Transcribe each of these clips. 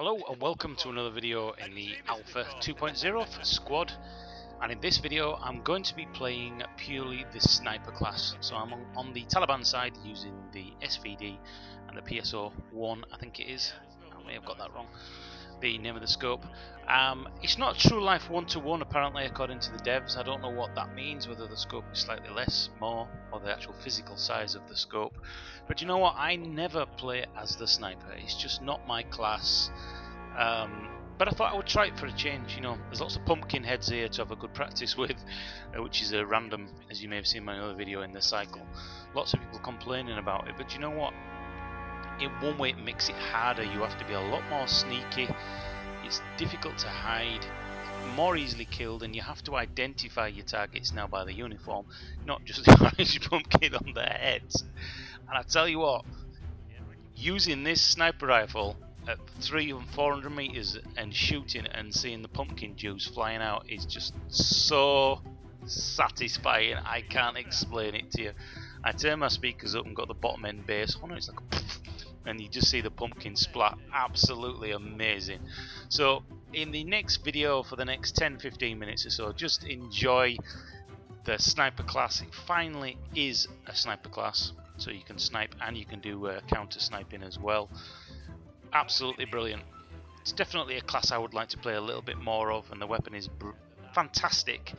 Hello and welcome to another video in the Alpha 2.0 for Squad. And in this video I'm going to be playing purely the sniper class. So I'm on, the Taliban side using the SVD and the PSO-1 I think it is, I may have got that wrong the name of the scope. Um, it's not true life one to one apparently according to the devs. I don't know what that means, whether the scope is slightly less, more, or the actual physical size of the scope. But you know what? I never play as the sniper. It's just not my class. Um, but I thought I would try it for a change. You know, there's lots of pumpkin heads here to have a good practice with, uh, which is a random, as you may have seen in my other video in the cycle. Lots of people complaining about it, but you know what? In one way it makes it harder. You have to be a lot more sneaky. It's difficult to hide. More easily killed and you have to identify your targets now by the uniform not just the orange pumpkin on their heads. And I tell you what using this sniper rifle at 3 and 400 meters and shooting and seeing the pumpkin juice flying out is just so satisfying. I can't explain it to you. I turn my speakers up and got the bottom end bass on it's like and you just see the pumpkin splat absolutely amazing. So in the next video for the next 10-15 minutes or so just enjoy the sniper class. It finally is a sniper class so you can snipe and you can do uh, counter sniping as well. Absolutely brilliant. It's definitely a class I would like to play a little bit more of and the weapon is fantastic.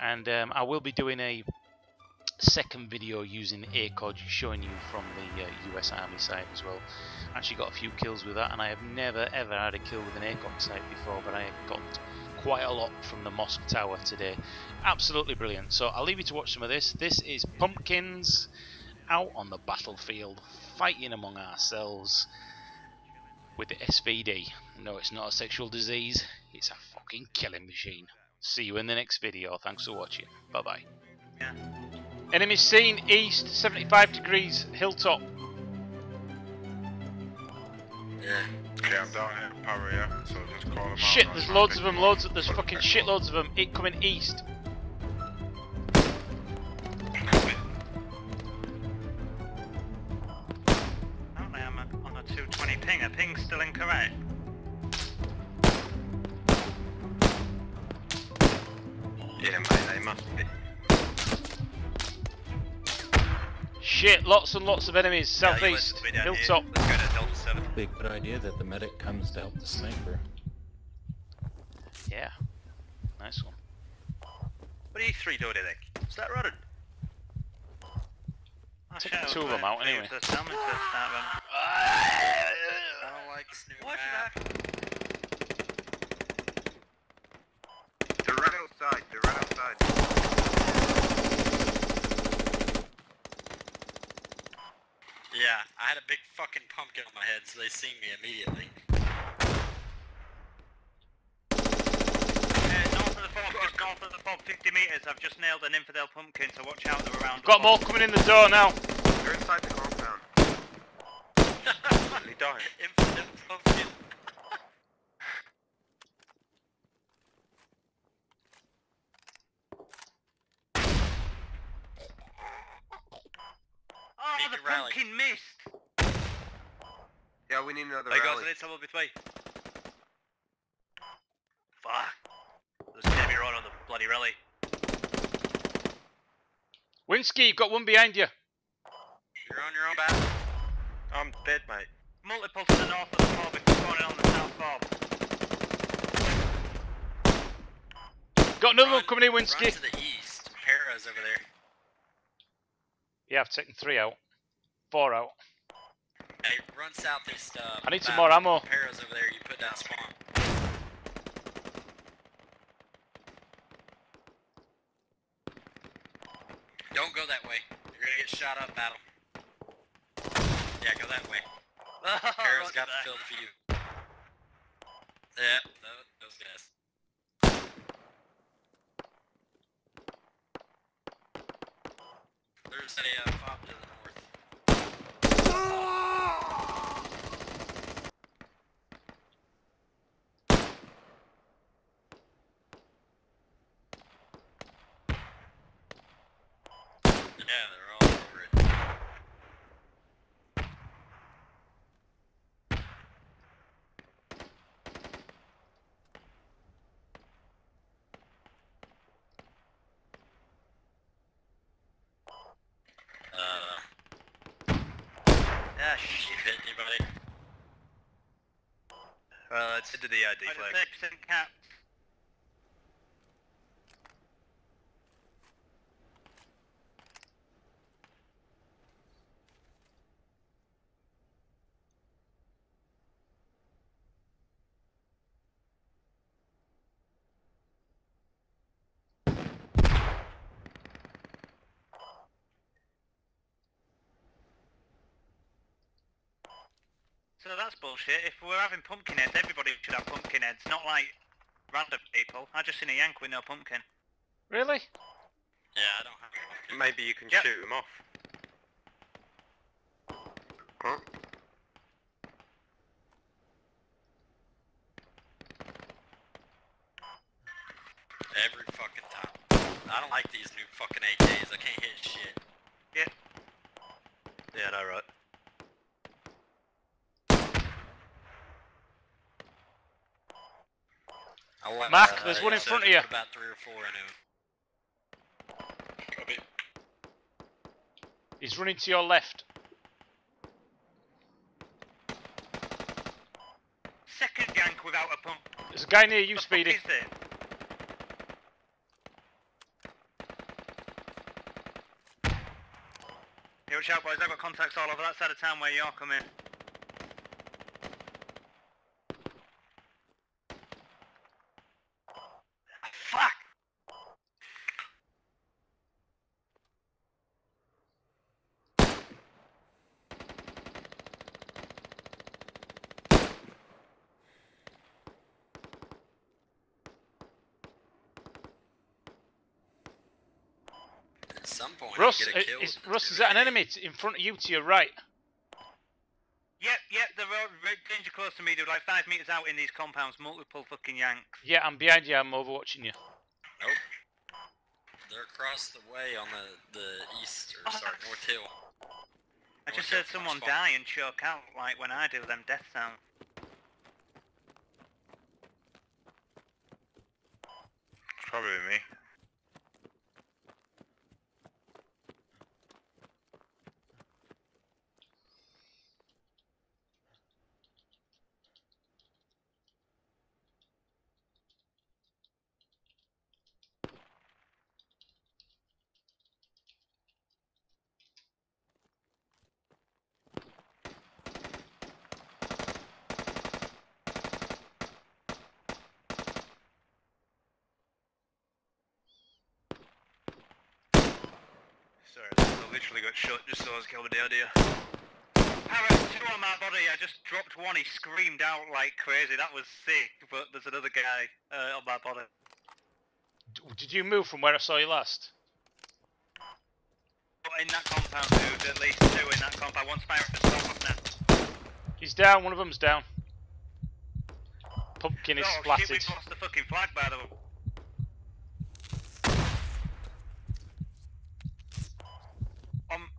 And um, I will be doing a second video using ACOG showing you from the uh, US Army side as well. Actually got a few kills with that and I have never ever had a kill with an ACOG sight before but I got quite a lot from the Mosque Tower today. Absolutely brilliant. So I'll leave you to watch some of this. This is Pumpkins out on the battlefield fighting among ourselves with the SVD. No, it's not a sexual disease. It's a fucking killing machine. See you in the next video. Thanks for watching. Bye bye. Yeah. Enemy seen east, 75 degrees, hilltop. Yeah. Okay, I'm down here, power, yeah. So just call them Shit, out. there's loads of them, loads of, there's fucking shitloads of them. It coming east. Apparently I'm on a 220 ping. A ping's still incorrect. Yeah, mate, they must be. Shit, lots and lots of enemies, southeast, yeah, hilltop. Let's go to Delta 7. Be a good idea that the medic comes to help the sniper. Yeah, nice one. What are you three doing there? Is that running? Took two of them out anyway. I don't like Snoop They're right outside, they're right outside. Yeah, I had a big fucking pumpkin on my head, so they see me immediately. Uh, north of the fob, just north of the fob, 50 metres. I've just nailed an infidel pumpkin, so watch out, they're around. Got more coming in the door now. They're inside the compound. they died. Infidel pumpkin. Oh, the pumpkin missed! Yeah, we need another Hey rally. guys, I need someone between. Fuck. There's an enemy right on the bloody rally. Winsky, you've got one behind you. You're on your own back. I'm dead, mate. Multiple to the north of the fob if you're going on the south fob. Got another run, one coming in, Winsky. Run to the east. Para's over there. Yeah, I've taken three out. Four out. Hey, run southeast. Uh, I need some more ammo. Para's over there. You put down spawn. Don't go that way. You're gonna get shot up, battle. Yeah, go that way. Para's got the field for you. Yeah, those guys. There's a uh, fob to the Ah, shit, anybody. Uh, let's head to the uh, ID flag. So that's bullshit. If we're having pumpkin heads, everybody should have pumpkin heads, not like random people. I just seen a yank with no pumpkin. Really? Yeah, I don't have a Maybe you can Yep. shoot them off. Huh? Every fucking time. I don't like these new fucking AKs. I can't hit shit. Yeah, no, right. I like Mac, there's one in front of you. About three or four in him. Copy. He's running to your left. Second yank without a pump. There's a guy near you, The Speedy. Hey, watch out, boys. I've got contacts all over that side of town where you're coming. Fuck! At some point, Russ, uh, get a kill. is, Russ, is that an enemy in front of you to your right? Yep, yep, they're all right danger close to me, dude. Like five meters out in these compounds, multiple fucking yanks. Yeah, I'm behind you. I'm overwatching you. Nope. They're across the way on the the east or sorry North Hill. I just Okay, heard someone fine. die and choke out, like when I do them death sounds. Probably me. Sorry, I literally got shot just so I was killed with the idea. Para, two on my body. I just dropped one. He screamed out like crazy. That was sick. But there's another guy uh, on my body. Did you move from where I saw you last? In that compound, dude, at least two in that compound. One's firing at the stop off now. He's down. One of them's down. Pumpkin is oh shit, splattered. we've lost the fucking flag, by the way.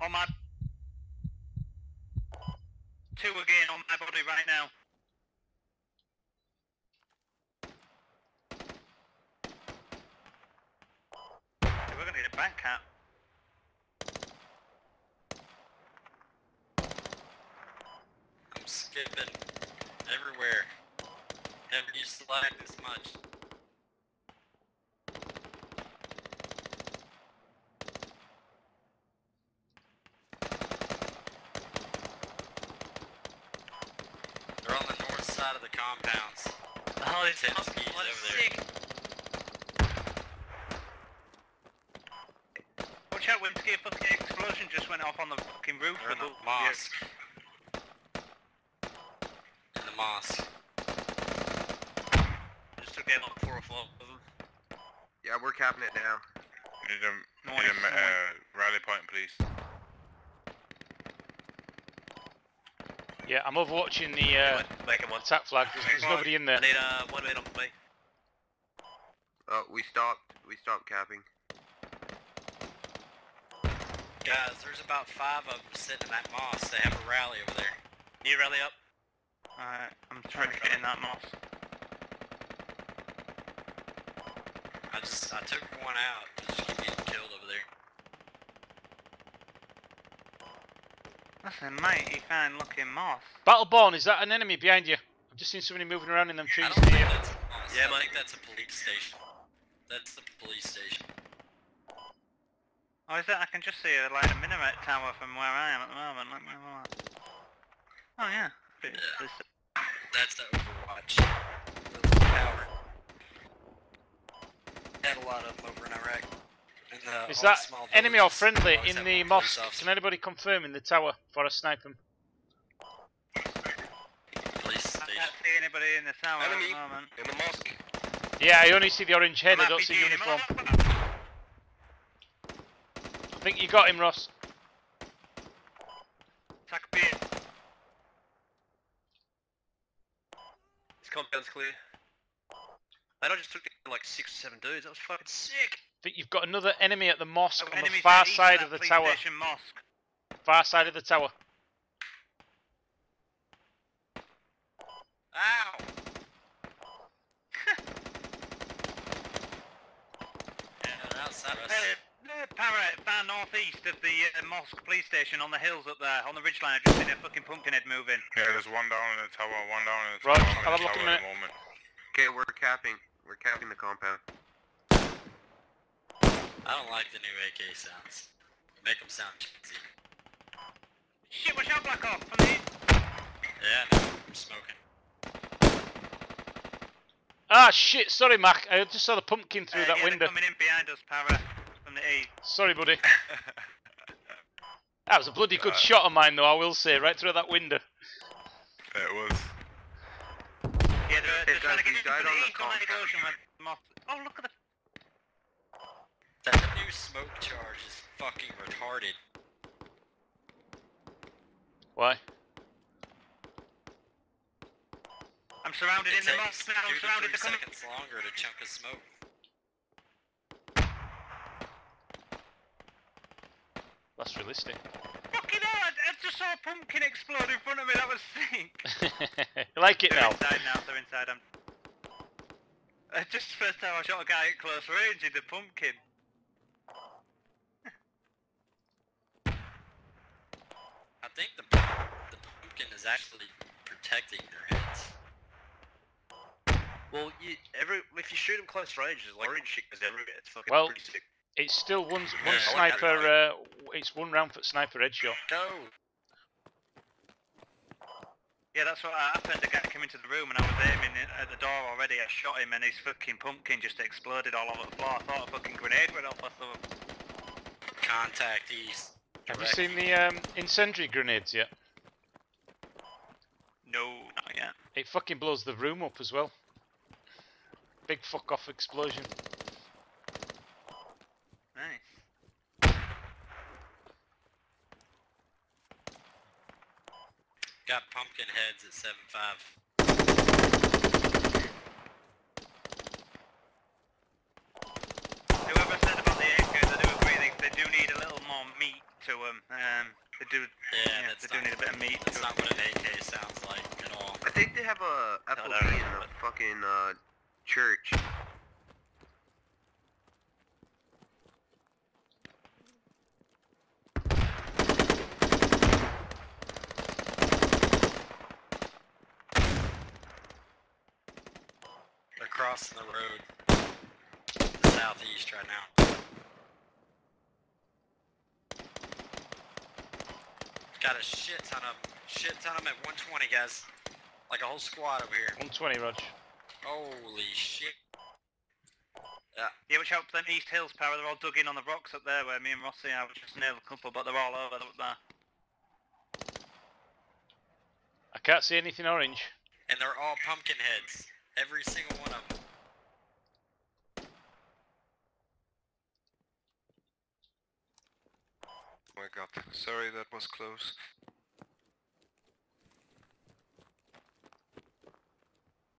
On, my... Two again on my body right now. We're gonna get a bank cap. I'm skipping everywhere. Never used to lag this much. They're on side of the compounds. Oh, it's Ten skis over there. Watch out, Whimsky, a fucking explosion just went off on the fucking roof They're of the the mosque. In the mosque. Just took out like four or five of them. Yeah, we're capping it now. Need a, No, need a it's uh, rally point, please. Yeah, I'm overwatching the uh, One, making one. attack flag. There's, there's nobody in there. I need uh, one minute on me. Oh, we stopped. We stopped capping. Guys, there's about five of them sitting in that moss. They have a rally over there. You rally up. Alright, I'm trying to get in that moss. I just I took one out to just keep getting killed over there. That's a mighty fine looking moss. Battleborn, is that an enemy behind you? I've just seen somebody moving around in them trees near. that's a boss. Yeah, I think that's a police station. That's the police station. Oh, is it? I can just see a, like a minaret tower from where I am at the moment. Let me have a. Oh yeah. It's- Yeah. it's- That's the Overwatch. The tower. Had a lot of them over in Iraq. And, uh, Is that small enemy or friendly always in the mosque? officer. Can anybody confirm in the tower for a snipe 'em? Police I station. can't see anybody in the tower Enemy. at the moment. In the mosque. Yeah, I only see the orange head. I I'm don't see RPGing him. uniform. I think you got him, Ross. Attack beard. This compound's clear. Man, I just took like six or seven dudes. That was fucking sick. I think you've got another enemy at the mosque Oh, on the far to side that of the tower. Mosque. Far side of the tower. Ow! yeah, they're outside. Uh, Para, far northeast of the uh, mosque police station on the hills up there, on the ridgeline. I've just seen a fucking pumpkinhead moving. Yeah, there's one down in the tower, one down in the Rog, tower. I'll have a I'm in look in a at minute. Okay, we're capping. We're capping the compound. I don't like the new AK sounds. Make them sound cheesy. Shit, watch out, Black Ops! From the east. Yeah, no, I'm smoking. Ah, shit. Sorry, Mac. I just saw the pumpkin through Uh, that yeah, window. coming in behind us, Para. From the east. Sorry, buddy. That was a bloody good Uh, shot of mine, though. I will say, right through that window. It was. Yeah, they're, Hey, they're trying to get into died the on the east on the compound. ocean with. Oh, look at the... That smoke charge is fucking retarded. Why? I'm surrounded It in the takes now. I'm two to surrounded. three They're coming. seconds longer to chunk a smoke. That's realistic. Fucking hell, I, I just saw a pumpkin explode in front of me. That was sick. You like it They're now? inside now. They're inside. I'm... Uh, just the first time I shot a guy at close range in the pumpkin. Think the the pumpkin is actually protecting their heads. Well, you, every if you shoot him close range, there's like orange shit goes everywhere. It's fucking Well- pretty sick. It's still one, one Yeah, I like that sniper. Uh, it's one round for sniper headshot. Go! Yeah, that's what happened. The guy came into the room and I was aiming at the door already. I shot him and his fucking pumpkin just exploded all over the floor. I thought a fucking grenade went off or something. Contact east. Have you seen the um, incendiary grenades yet? No, not yet. It fucking blows the room up as well. Big fuck off explosion. Nice. Got pumpkin heads at 7.5. to them. Um, they do. Yeah, that's they do need a bit of meat That's not what an AK sounds like at all. I think they have a FOV no, no, in no. the fucking uh, church. They're crossing the road southeast right now. Got a shit ton of shit ton of them at 120 guys. Like a whole squad over here. 120, Rog. Holy shit. Yeah, Yeah, which helps them East Hills power. They're all dug in on the rocks up there where me and Rossi are. Just nailed a couple, but they're all over there. I can't see anything orange. And they're all pumpkin heads. Every single one of them. My god, sorry that was close.